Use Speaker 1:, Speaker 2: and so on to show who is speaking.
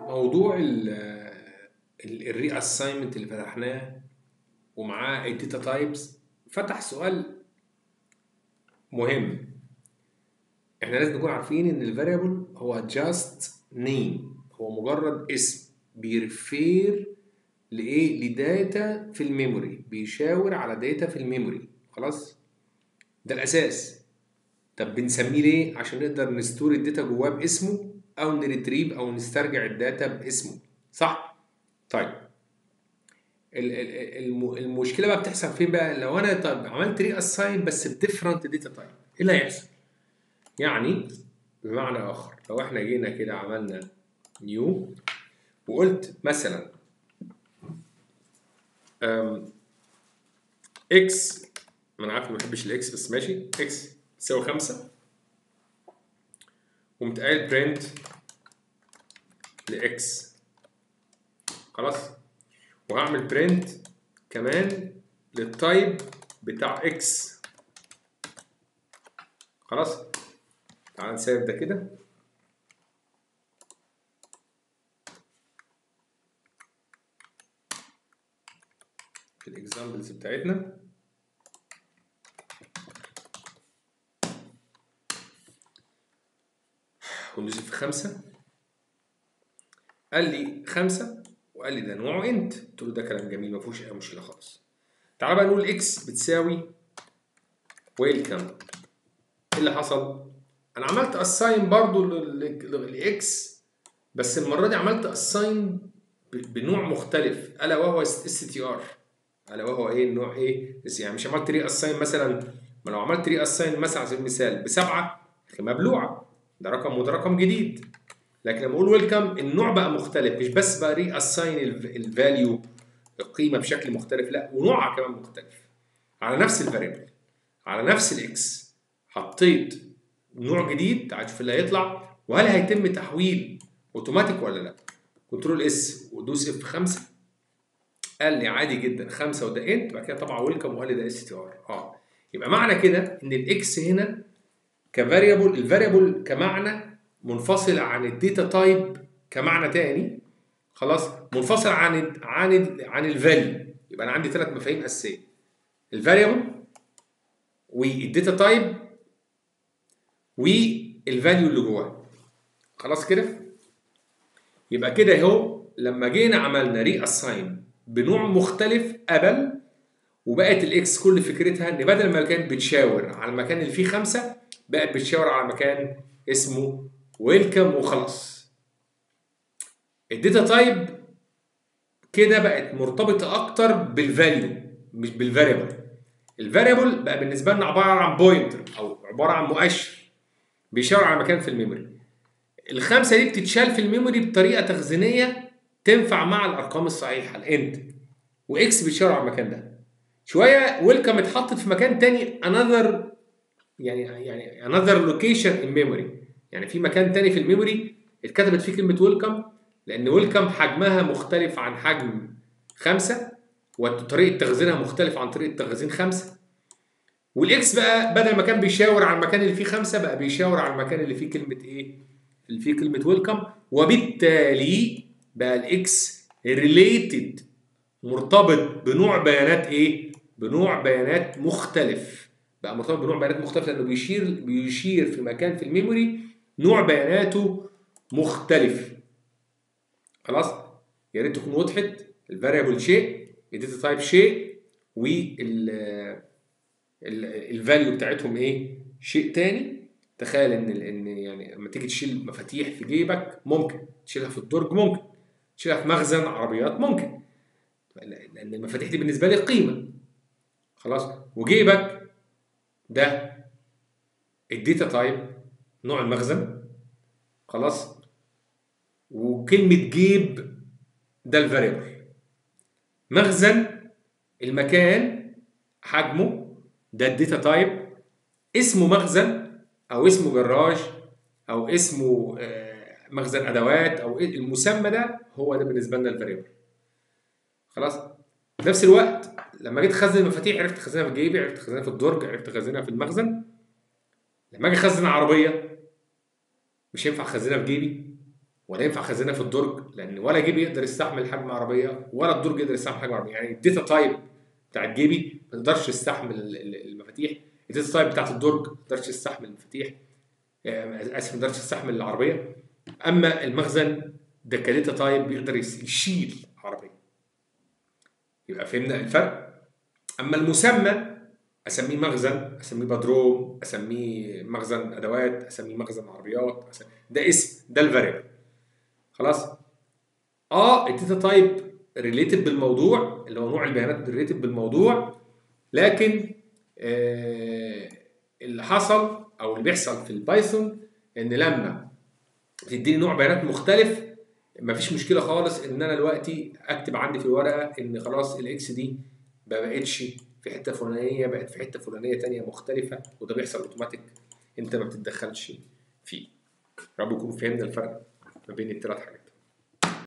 Speaker 1: موضوع ال reassignment اللي فتحناه ومعاه ال data types فتح سؤال مهم. إحنا لازم نكون عارفين إن ال variable هو just name هو مجرد اسم بي refer لايه ل data في ال memory بيشاور على data في ال memory. خلاص؟ ده الأساس. طب بنسميه ليه؟ عشان نقدر ن store ال data جواه باسمه أو ن retrieve أو نسترجع ال data باسمه صح؟ طيب. المشكلة بقى بتحصل فين بقى؟ لو أنا طب عملت reassign بس ب different data type إيه اللي هيحصل؟ يعني بمعنى آخر لو إحنا جينا كده عملنا new وقلت مثلا x ما أنا عارف ما بحبش ال x بس ماشي x تساوي 5 وقمت قايل print ل x خلاص؟ وهعمل print كمان لل type بتاع x خلاص؟ تعال نسيب ده كده. في ال examples بتاعتنا وندوس F خمسة. قال لي خمسة وقال لي ده نوعه int قلت له ده كلام جميل ما فيهوش أي مشكلة خالص. تعال بقى نقول X بتساوي welcome إيه اللي حصل؟ أنا عملت assign برضو ل X بس المرة دي عملت assign بنوع مختلف ألا وهو str ألا وهو إيه؟ النوع إيه؟ يعني مش عملت reassign مثلا ما لو عملت reassign مثلا على سبيل المثال بسبعة مبلوعة. ده رقم وده رقم جديد. لكن لما أقول welcome النوع بقى مختلف مش بس بقى reassign ال value القيمة بشكل مختلف لا ونوعها كمان مختلف. على نفس ال variable على نفس ال X حطيت نوع جديد تعال شوف اللي هيطلع وهل هيتم تحويل اوتوماتيك ولا لا؟ control S ودوس F 5 قال لي عادي جدا 5 وده int بعد كده طبعا welcome وقال لي ده str آه. يبقى معنى كده إن ال X هنا ك variable ال variable كمعنى منفصل عن ال data type كمعنى تاني. خلاص منفصل عن ال عن ال عن ال value يبقى أنا عندي ثلاث مفاهيم أساسية. ال variable وال data type وال value اللي جواه خلاص كده؟ يبقى كده أهو لما جينا عملنا reassign بنوع مختلف قبل وبقت ال X كل فكرتها إن بدل ما كانت بتشاور على المكان اللي فيه خمسة بقت بتشاور على مكان اسمه welcome وخلاص. ال data type كده بقت مرتبطة أكتر بال value مش بال variable ال variable بقى بالنسبة لنا عبارة عن pointer أو عبارة عن مؤشر بيشاور على مكان في ال memory. الخمسة دي بتتشال في ال memory بطريقة تخزينية تنفع مع الأرقام الصحيحة ال int و X بيشاور على المكان ده. شوية welcome اتحطت في مكان تاني another يعني يعني another location in memory يعني في مكان تاني في ال memory اتكتبت فيه كلمة welcome لأن welcome حجمها مختلف عن حجم خمسة وطريقة تخزينها مختلف عن طريقة تخزين خمسة. وال X بقى بدل ما كان بيشاور على المكان اللي فيه خمسة بقى بيشاور على المكان اللي فيه كلمة إيه؟ اللي فيه كلمة welcome وبالتالي بقى ال X related مرتبط بنوع بيانات إيه؟ بنوع بيانات مختلف. بقى مرتبط بنوع بيانات مختلف لأنه بيشير بيشير في مكان في ال memory نوع بياناته مختلف. خلاص؟ يا ريت تكون وضحت ال variable شيء ال data type شيء وال ال value بتاعتهم إيه؟ شيء تاني. تخيل إن إن يعني لما تيجي تشيل مفاتيح في جيبك ممكن تشيلها في الدرج ممكن تشيلها في مخزن عربيات ممكن. لأن المفاتيح دي بالنسبة لي قيمة. خلاص؟ وجيبك ده ال data type نوع المخزن. خلاص؟ وكلمة جيب ده ال variable. مخزن المكان حجمه ده ال data type اسمه مخزن أو اسمه جراج أو اسمه مخزن أدوات أو المسمى ده هو ده بالنسبة لنا ال variable. خلاص؟ في نفس الوقت لما جيت اخزن المفاتيح عرفت اخزنها في جيبي عرفت اخزنها في الدرج عرفت اخزنها في المخزن. لما أجي أخزن عربية مش هينفع أخزنها في جيبي ولا ينفع أخزنها في الدرج لأن ولا جيبي يقدر يستحمل حجم عربيه ولا الدرج يقدر يستحمل حجم عربيه يعني ال data type بتاعت جيبي ما تقدرش تستحمل ال- ال- المفاتيح. ال data type بتاعت الدرج ما تقدرش تستحمل المفاتيح. آه، آسف ما تقدرش تستحمل العربية. أما المخزن ده ك data type بيقدر يشيل يبقى فهمنا الفرق. أما المسمى أسميه مخزن أسميه بدروم أسميه مخزن أدوات أسميه مخزن عربيات أسميه ده اسم ده ال variable. خلاص؟ آه ال data type related بالموضوع اللي هو نوع البيانات related بالموضوع لكن آه اللي حصل أو اللي بيحصل في البايثون إن لما بتديني نوع بيانات مختلف مفيش مشكلة خالص إن أنا دلوقتي أكتب عندي في الورقة إن خلاص الاكس دي ما بقتش في حتة فلانية بقت في حتة فلانية تانية مختلفة وده بيحصل أوتوماتيك. أنت ما بتتدخلش فيه. رب يكون فهمنا الفرق ما بين الثلاث حاجات.